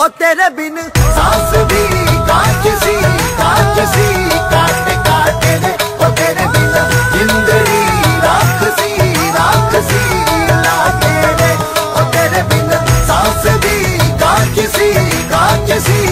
और तेरे बिन सांस भी काट सी काट सी, काट काट दे और तेरे बिन ज़िंदगी राख सी राख सी लागे दे और तेरे बिन सांस भी काट सी काट सी।